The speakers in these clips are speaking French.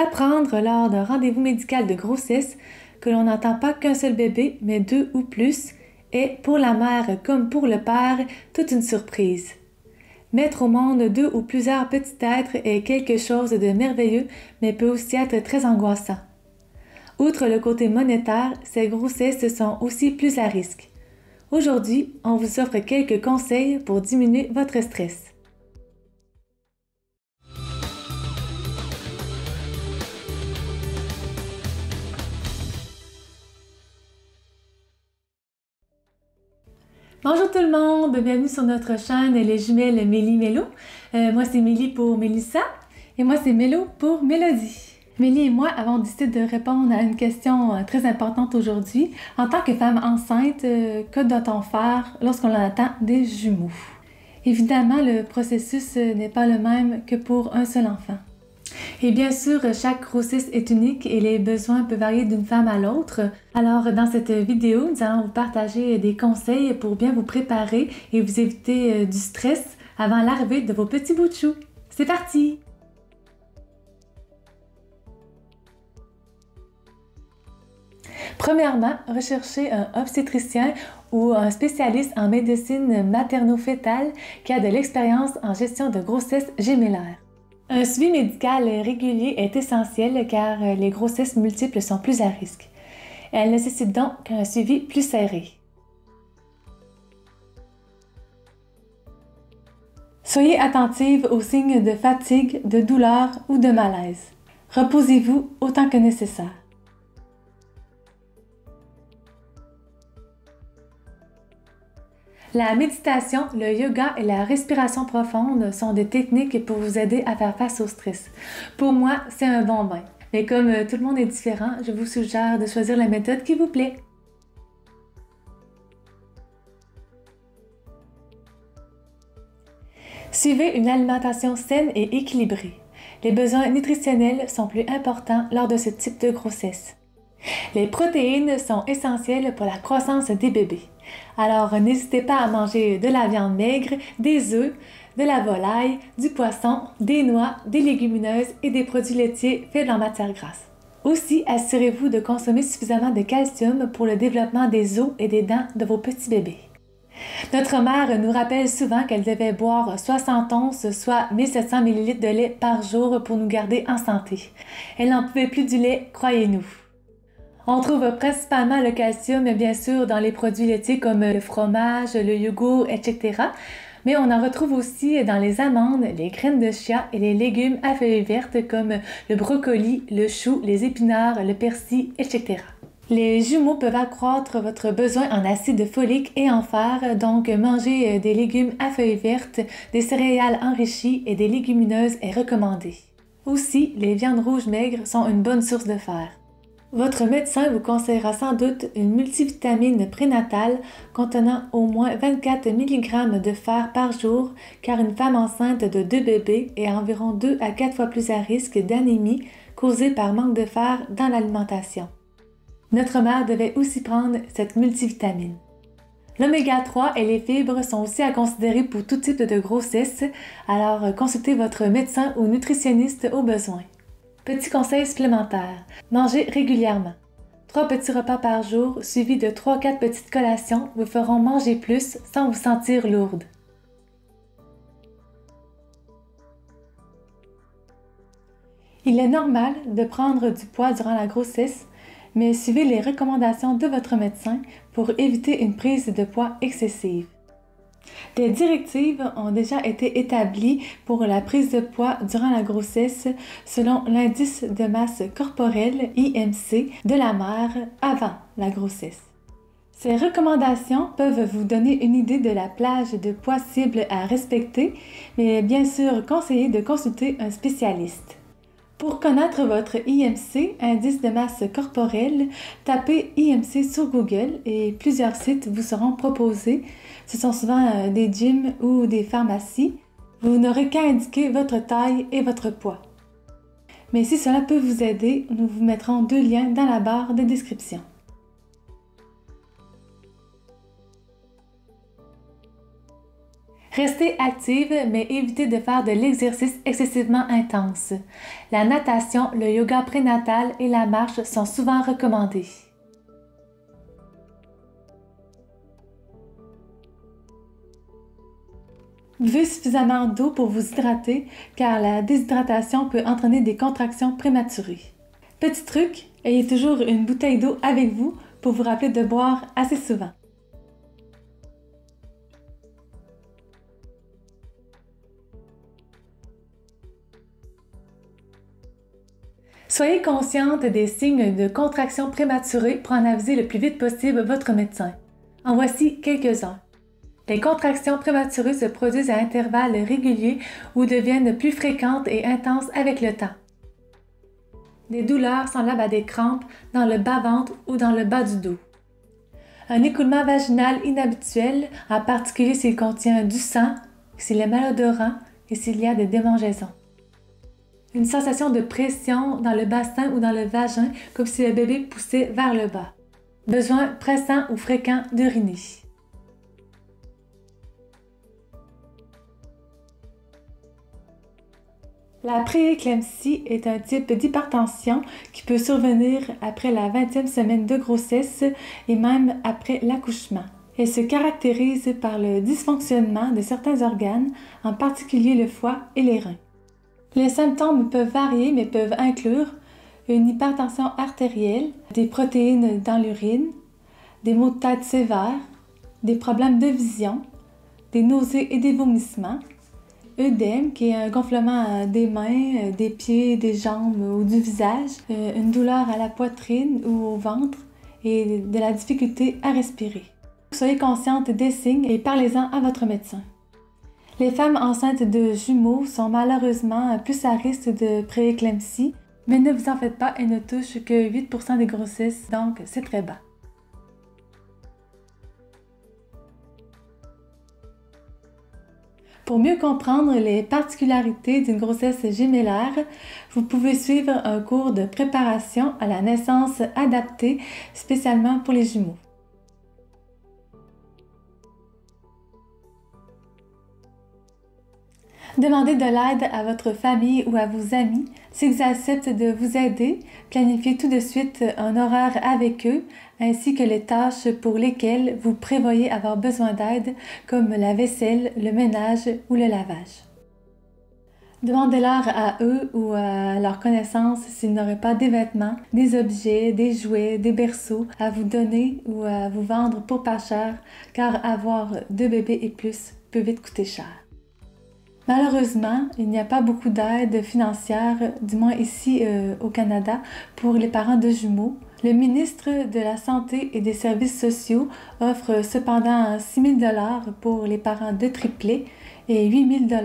Apprendre lors d'un rendez-vous médical de grossesse que l'on n'entend pas qu'un seul bébé, mais deux ou plus, est pour la mère comme pour le père toute une surprise. Mettre au monde deux ou plusieurs petits êtres est quelque chose de merveilleux, mais peut aussi être très angoissant. Outre le côté monétaire, ces grossesses sont aussi plus à risque. Aujourd'hui, on vous offre quelques conseils pour diminuer votre stress. Bonjour tout le monde, bienvenue sur notre chaîne Les Jumelles Mélie Mélo. Euh, moi c'est Mélie pour Mélissa et moi c'est Mélo pour Mélodie. Mélie et moi avons décidé de répondre à une question euh, très importante aujourd'hui. En tant que femme enceinte, euh, que doit-on faire lorsqu'on attend des jumeaux? Évidemment, le processus n'est pas le même que pour un seul enfant. Et bien sûr, chaque grossesse est unique et les besoins peuvent varier d'une femme à l'autre. Alors, dans cette vidéo, nous allons vous partager des conseils pour bien vous préparer et vous éviter euh, du stress avant l'arrivée de vos petits bouts de chou. C'est parti! Premièrement, recherchez un obstétricien ou un spécialiste en médecine materno-fétale qui a de l'expérience en gestion de grossesse gémellaire. Un suivi médical régulier est essentiel car les grossesses multiples sont plus à risque. Elles nécessitent donc un suivi plus serré. Soyez attentive aux signes de fatigue, de douleur ou de malaise. Reposez-vous autant que nécessaire. La méditation, le yoga et la respiration profonde sont des techniques pour vous aider à faire face au stress. Pour moi, c'est un bon bain. Mais comme tout le monde est différent, je vous suggère de choisir la méthode qui vous plaît. Suivez une alimentation saine et équilibrée. Les besoins nutritionnels sont plus importants lors de ce type de grossesse. Les protéines sont essentielles pour la croissance des bébés. Alors n'hésitez pas à manger de la viande maigre, des œufs, de la volaille, du poisson, des noix, des légumineuses et des produits laitiers faits en matière grasse. Aussi, assurez-vous de consommer suffisamment de calcium pour le développement des os et des dents de vos petits bébés. Notre mère nous rappelle souvent qu'elle devait boire 60 onces, soit 1700 ml de lait par jour pour nous garder en santé. Elle n'en pouvait plus du lait, croyez-nous. On trouve principalement le calcium, bien sûr, dans les produits laitiers comme le fromage, le yogourt, etc. Mais on en retrouve aussi dans les amandes, les graines de chia et les légumes à feuilles vertes comme le brocoli, le chou, les épinards, le persil, etc. Les jumeaux peuvent accroître votre besoin en acide folique et en fer, donc manger des légumes à feuilles vertes, des céréales enrichies et des légumineuses est recommandé. Aussi, les viandes rouges maigres sont une bonne source de fer. Votre médecin vous conseillera sans doute une multivitamine prénatale contenant au moins 24 mg de fer par jour car une femme enceinte de deux bébés est environ 2 à 4 fois plus à risque d'anémie causée par manque de fer dans l'alimentation. Notre mère devait aussi prendre cette multivitamine. L'oméga 3 et les fibres sont aussi à considérer pour tout type de grossesse, alors consultez votre médecin ou nutritionniste au besoin. Petit conseil supplémentaire. Mangez régulièrement. Trois petits repas par jour suivis de 3-4 petites collations vous feront manger plus sans vous sentir lourde. Il est normal de prendre du poids durant la grossesse, mais suivez les recommandations de votre médecin pour éviter une prise de poids excessive. Des directives ont déjà été établies pour la prise de poids durant la grossesse selon l'indice de masse corporelle IMC de la mère avant la grossesse. Ces recommandations peuvent vous donner une idée de la plage de poids cible à respecter, mais bien sûr conseillez de consulter un spécialiste. Pour connaître votre IMC, indice de masse corporelle, tapez IMC sur Google et plusieurs sites vous seront proposés. Ce sont souvent euh, des gyms ou des pharmacies. Vous n'aurez qu'à indiquer votre taille et votre poids. Mais si cela peut vous aider, nous vous mettrons deux liens dans la barre de description. Restez active, mais évitez de faire de l'exercice excessivement intense. La natation, le yoga prénatal et la marche sont souvent recommandés. Buvez suffisamment d'eau pour vous hydrater car la déshydratation peut entraîner des contractions prématurées. Petit truc, ayez toujours une bouteille d'eau avec vous pour vous rappeler de boire assez souvent. Soyez consciente des signes de contraction prématurée pour en aviser le plus vite possible votre médecin. En voici quelques-uns. Les contractions prématurées se produisent à intervalles réguliers ou deviennent plus fréquentes et intenses avec le temps. Des douleurs semblables à des crampes dans le bas-ventre ou dans le bas du dos. Un écoulement vaginal inhabituel, en particulier s'il contient du sang, s'il est malodorant et s'il y a des démangeaisons. Une sensation de pression dans le bassin ou dans le vagin, comme si le bébé poussait vers le bas. Besoin pressant ou fréquent d'uriner. La prééclampsie est un type d'hypertension qui peut survenir après la 20e semaine de grossesse et même après l'accouchement. Elle se caractérise par le dysfonctionnement de certains organes, en particulier le foie et les reins. Les symptômes peuvent varier mais peuvent inclure une hypertension artérielle, des protéines dans l'urine, des maux de tête sévères, des problèmes de vision, des nausées et des vomissements, œdème, qui est un gonflement euh, des mains, euh, des pieds, des jambes ou du visage, euh, une douleur à la poitrine ou au ventre et de la difficulté à respirer. Soyez consciente des signes et parlez-en à votre médecin. Les femmes enceintes de jumeaux sont malheureusement plus à risque de prééclampsie, mais ne vous en faites pas, elles ne touchent que 8% des grossesses, donc c'est très bas. Pour mieux comprendre les particularités d'une grossesse gémellaire, vous pouvez suivre un cours de préparation à la naissance adapté spécialement pour les jumeaux. Demandez de l'aide à votre famille ou à vos amis. S'ils acceptent de vous aider, planifiez tout de suite un horaire avec eux, ainsi que les tâches pour lesquelles vous prévoyez avoir besoin d'aide, comme la vaisselle, le ménage ou le lavage. Demandez-leur à eux ou à leur connaissance s'ils n'auraient pas des vêtements, des objets, des jouets, des berceaux à vous donner ou à vous vendre pour pas cher, car avoir deux bébés et plus peut vite coûter cher. Malheureusement, il n'y a pas beaucoup d'aide financière, du moins ici euh, au Canada, pour les parents de jumeaux. Le ministre de la Santé et des Services sociaux offre cependant 6 000 pour les parents de triplés et 8 000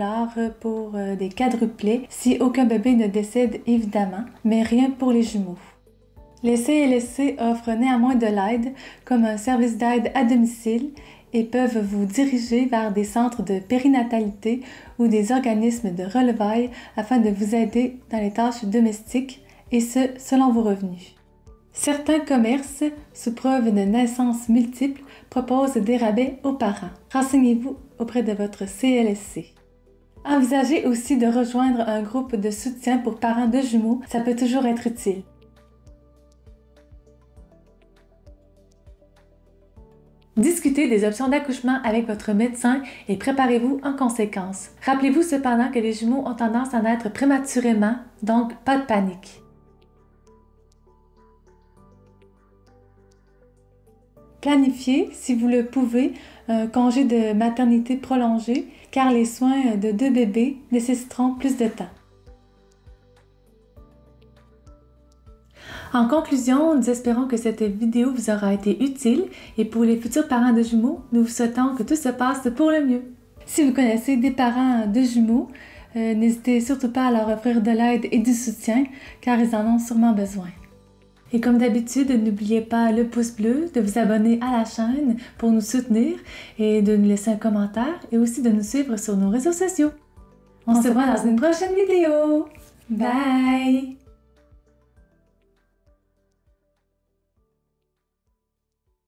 pour euh, des quadruplés si aucun bébé ne décède évidemment, mais rien pour les jumeaux. Les CLSC offrent néanmoins de l'aide comme un service d'aide à domicile et peuvent vous diriger vers des centres de périnatalité ou des organismes de relevailles afin de vous aider dans les tâches domestiques et ce, selon vos revenus. Certains commerces, sous preuve de naissance multiples, proposent des rabais aux parents. Renseignez-vous auprès de votre CLSC. Envisagez aussi de rejoindre un groupe de soutien pour parents de jumeaux, ça peut toujours être utile. Discutez des options d'accouchement avec votre médecin et préparez-vous en conséquence. Rappelez-vous cependant que les jumeaux ont tendance à naître prématurément, donc pas de panique. Planifiez, si vous le pouvez, un congé de maternité prolongé car les soins de deux bébés nécessiteront plus de temps. En conclusion, nous espérons que cette vidéo vous aura été utile et pour les futurs parents de jumeaux, nous vous souhaitons que tout se passe pour le mieux. Si vous connaissez des parents de jumeaux, euh, n'hésitez surtout pas à leur offrir de l'aide et du soutien car ils en ont sûrement besoin. Et comme d'habitude, n'oubliez pas le pouce bleu, de vous abonner à la chaîne pour nous soutenir et de nous laisser un commentaire et aussi de nous suivre sur nos réseaux sociaux. On, se voit dans une prochaine vidéo. Bye.